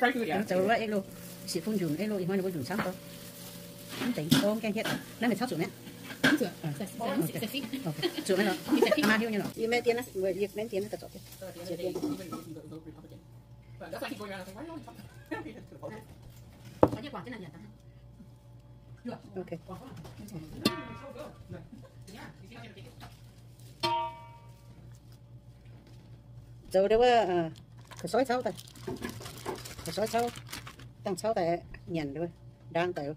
Yeah. Cho vậy luôn. Chỉ phun dùng luôn, thì nó có dùng sáng không? Không tính, ôm cái hết. Nó mình tháo dùng nhé. Dùng cái đó. Mà hiu như nó. Yêu mẹ tiền á, người việc đến tiền nó tập So at the end of the day, even if you vote vote Republican. But that's why I keep going around, I was like, why are you only Có nhất quả cái này nhận Yeah. Ok. Wow. It's so good. Like, yeah, you see how you take it? Rồi đâu á, cái sói sáu tay số sói sáu. Tăng sáu tệ. Nhìn rồi. Đang tới.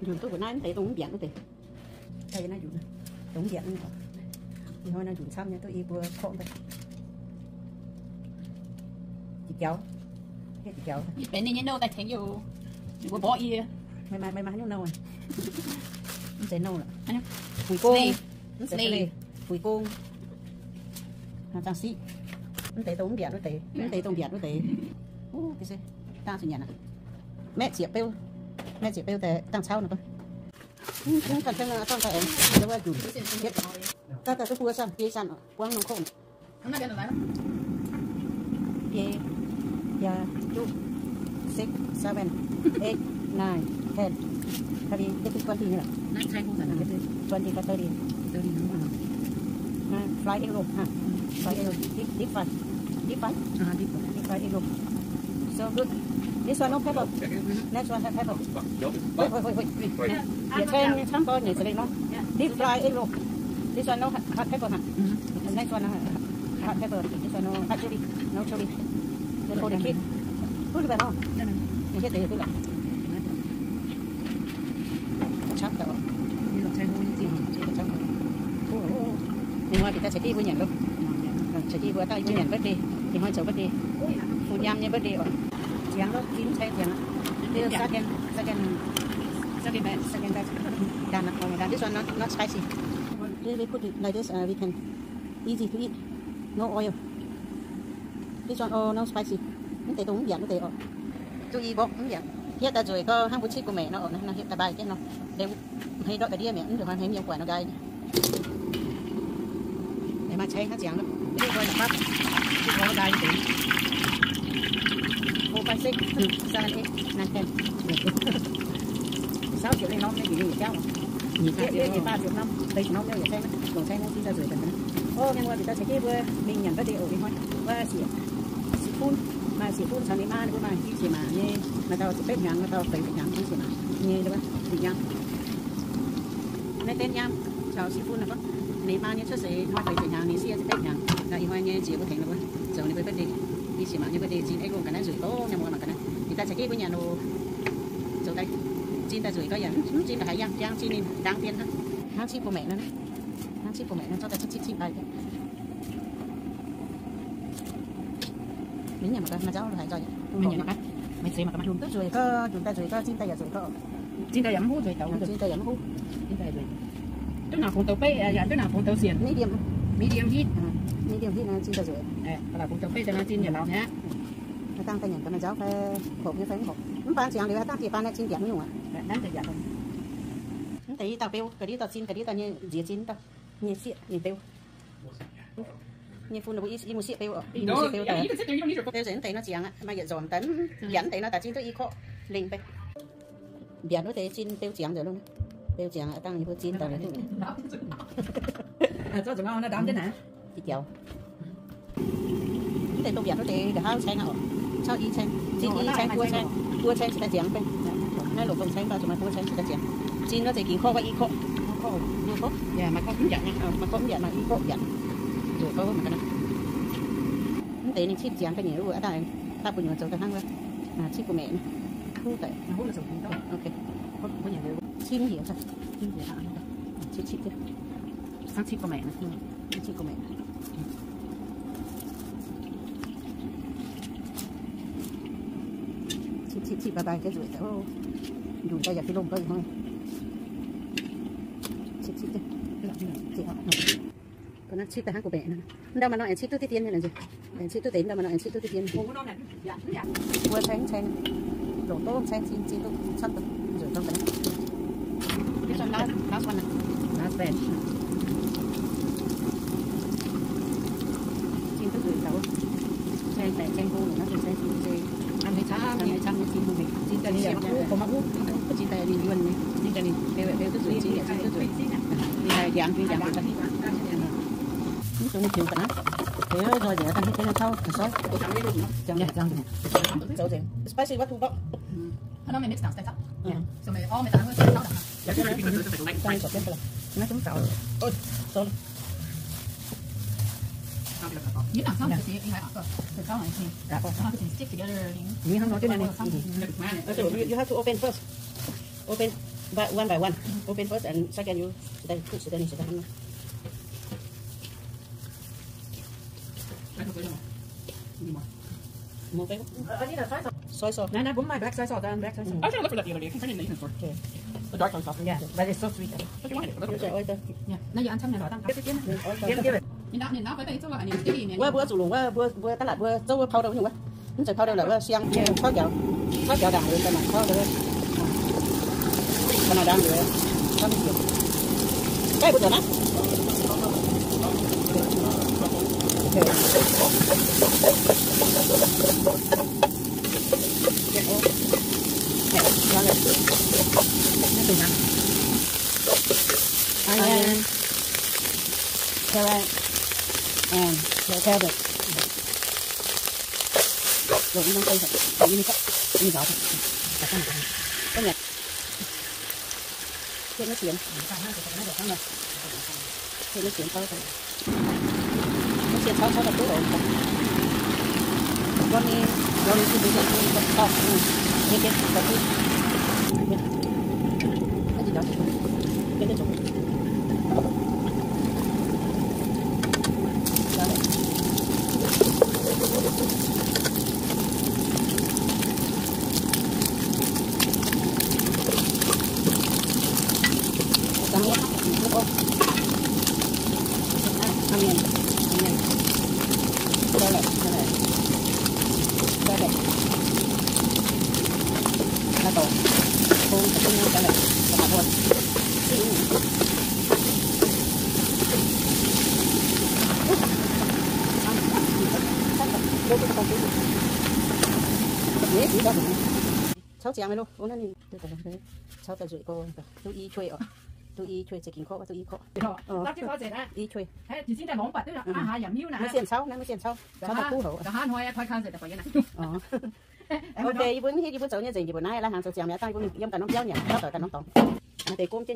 Dùng tôi của nó anh tôi cũng dặn tôi đây, nó dùng. Tôi cũng dặn thì thôi, nó dùng xong nha, tôi y vừa khôn thôi. Chị cháu cái chị cháu Bên này đâu, ta thấy dù vừa bỏ y mày mày mày mày nó nâu rồi? Nó sẽ nâu rồi phủi cô. Nó sẽ slay phủi cô. Hàng trang sĩ. Nó tôi cũng giận nó thấy nó thấy tôi giận nó thấy ô cái gì ta sẽ nhận à? Mẹ chị bêu mẹ chị bêu tại tăng sau nữa cơ không cần chân là trong tại đâu là dùng biết. ta ta tôi cua sang phía sang quăng nông khôn. I'm not gonna lie Yeah, yeah, two, six, seven, eight, nine, third, thirty, this is twenty here. Not thirty, this is twenty for thirty. Thirty. Ah, fry egg roll. Ah, fry egg roll. Deep, deep fry. Deep fry. Ah, deep fry. Deep fry egg roll. So good. This one no pepper. Next one have pepper. Wait, wait, wait, wait. wait. Your turn, your turn, go on, your turn, no. Deep fry egg roll. This one no hot pepper, huh? Mm-hmm. Next one hot pepper. This one no hot chili. No chili. Then for the kid. Who's the better? No, no. You get the kid, 600 đồng như là thay hôn gì chỉ là trăm đồng nhưng mà thì ta sẽ đi với nhận luôn. Sẽ đi với ta với nhận bất đi. Thì hoa chầu bất đi. Dạ. Phụ nhâm như bất đi rồi tiếng đó kiếm xe tiếng đi được sao khen sao khen sao khen bạn sao khen ta đàn là đàn. This one not not spicy. Vâng. We we put it like this uh, we can easy to eat. No oil. This one oh no spicy. Nó tệ tôi cũng dặn dạ, nó tệ rồi ờ. tôi y bột cũng dặn dạ? Hiện tại rồi có hàng bút chích của mẹ nó ở nó hiện tại bài cái nó. Để hay đợi cái đĩa mẹ nó được hoàn hay nhiều quả nó gai. Để mà cháy hát chẳng đó. Đây coi là pháp. Cái nó gai như thế. Four, five, six, seven, eight, nine, ten. Sáu triệu lên nó mới gì như cháu. Nhìn cái cái cái ba triệu năm, đây nó nếu vậy còn xem nó chỉ ra rồi tận đó. Ô, nhưng mà người ta sẽ kia vừa mình nhận cái điều đi thôi. Và xỉa, xỉa phun, mà xỉa phun sang đến ba nữa mà chỉ xỉa mà như sẽ không mà thì nhang. Này tên nhang, chào xỉa phun là có. Nếu như xuất sẽ hoa phải bếp nhang, nếu xỉa sẽ bếp là hoa như chỉ có thể là giờ này bếp đi. Đi xỉa mà như bếp đi, chỉ ấy cũng cái này rồi tốt, nhưng mà mà cái này, thì ta sẽ kia với nhà đồ, chỗ đây. Chín ta rưỡi có dẫn, chín là hải giang, giang chín nên đáng tiền hơn. Hãng ship của mẹ nó đấy. Hãng ship của mẹ nó cho ta ship ship bài Mình mà cái mà cháu là phải rồi. Mình nhận bắt Mình sẽ mà các bạn Dùng tới rồi có, dùng ta tay rồi có. Chín tay ấm hút rồi tàu Chín tay ấm hút. Chín tay rồi Tức nào cũng tàu bê, à, tức nào cũng tàu xiển Medium. Medium heat À, medium thì nó chín tay rồi. Eh, kalau cũng tàu bê cho nó chín nhiều lắm nhé Nó tăng tay nhận cái mà cháu phải hộp như phải hộp. Nó bán chẳng được tăng chỉ bán là chín điểm nhung à. Đánh từ giờ thôi Nó thấy tao bêu, cái đi tao chín, cái đi tao như dĩa chín tao. Như xịa, như bêu. Như phun là bụi y một xịa bêu ở. Y một No, xịa bêu yeah, tại. you can sit there, you don't need your Tiêu dẫn thấy nó chẳng á, mà giờ dòm tấn, dẫn thấy nó ta chín tôi y khó, linh bê. Biển nó thấy chín tiêu chẳng rồi luôn. Tiêu chẳng ở tăng như bữa chín tao là À, cho chúng nó đóng thế nào? thì chào. Thế tôi biển nó thấy đã xanh hả? Sao y xanh? Chín y xanh, cua xanh, cua xanh sẽ ta chẳng bên. Hai lục không xanh bao giờ mà cua xanh sẽ ta chẳng. Chín nó thấy kín khó và y khó. Khó, như khó. Dạ, mà con cũng giận nha Ờ, mà có nhận mà y khó nhận. Rồi có mà cái này. Nó thấy nên chip chẳng cái nhiều ở đây. Ta cũng nhớ cho cái hang rồi. À, chip của mẹ này. Thu tại. Nó hút là sụp cũng tốt Ok. Có có nhà đều Chip hiểu sao? Chín vậy hả? Chip chip chứ. Sáng chip của mẹ này Chip của mẹ. Chip chip chip bye bye cái rồi đó. Dùng tay giật cái lông coi thôi. Chip chip chứ. Chị họ. Còn nó chip tại hang của mẹ nữa. Đâu mà nói chip tôi tiên như là gì? Chip tôi tính đâu mà nói chip tôi tiên. Nó này Dạ, dạ Vừa xanh xanh. Đổ tôm xanh chín chín lúc sắp rồi. Rồi. không phải this one last last one last batch xin thức gửi cháu xe tại xe vô nó từ xe xin xe ăn thấy chả ăn lấy trăm xin vô mình xin tay đi có mắc có xin tay đi luôn này xin tay đi đều đều tức gửi xin xin tức gửi đi này giảm đi giảm đi tôi chịu cả thế rồi để hít cái sau. Rồi chẳng nhẹ chẳng dấu gì spicy what to box nó mình mix downstairs up Yeah. so mình all mình ta hơi sao đó Tay sọt cái là nó chúng tạo ôi những làm sao thì anh phải ở? Từ sau này thì đã có nó thì stick together Mình không nói cái này này. này so you, you have to open first. Open by one by one. Open first and second you đây put sit đây sit đây một cái soy sauce Nine, nine, my backside saw that backside. I was trying to look for that the other day. I can't find it in the Asian store. The dark soy sauce. yeah but it's so sweet What you want it? you say oyster Yeah. Nãy giờ ăn xong này rồi tăng. give give it Nhìn đã nhìn đã với đây số là nhìn cái gì nè. bữa bữa chủ lùng bữa bữa bữa tắt lại bữa dâu powder nhiều quá nó sẽ powder là bữa xiang thoát dẻo thoát dẻo đằng rồi cái mặt thoát rồi cái nào đang rồi sao mình cái bữa giờ đó Onion, carrot, and the cabbage. Rồi nó cây thật, như vậy, như vậy thôi. Đặt cái này, có nhặt. Chuyện nó chuyển, chuyện nó chuyển thôi thôi chia sáu sáu là tối rồi. Con đi, con đi xin đi xin đi con Nghe cái con đi. Cái gì đó? Cái cái chỗ. Đó đấy. Cảm ơn. Nước ôm. Onion. Onion. Đây này, đây này. Đây này. Đây tổ. Cô tập trung đây này. Các bạn thôi cháu chàng luôn uống lên đi cháu ta rưỡi cô tôi y chui ở tôi y chui sẽ kín khó tôi y khó Tắt chứ có gì đó. y chui Thế chỉ xin là món bật tức là à hà giảm nhiêu nè. nó xiên sau nó xiên sau cháu ta cú hổ Cả hai hoài thoái khăn rồi tập vậy này. ok y bún hi y như gì y này là hàng sầu chàng mẹ tay bún yếm cả nóng giáo nhỉ đó tỏi cả nóng tỏng để cơm chứ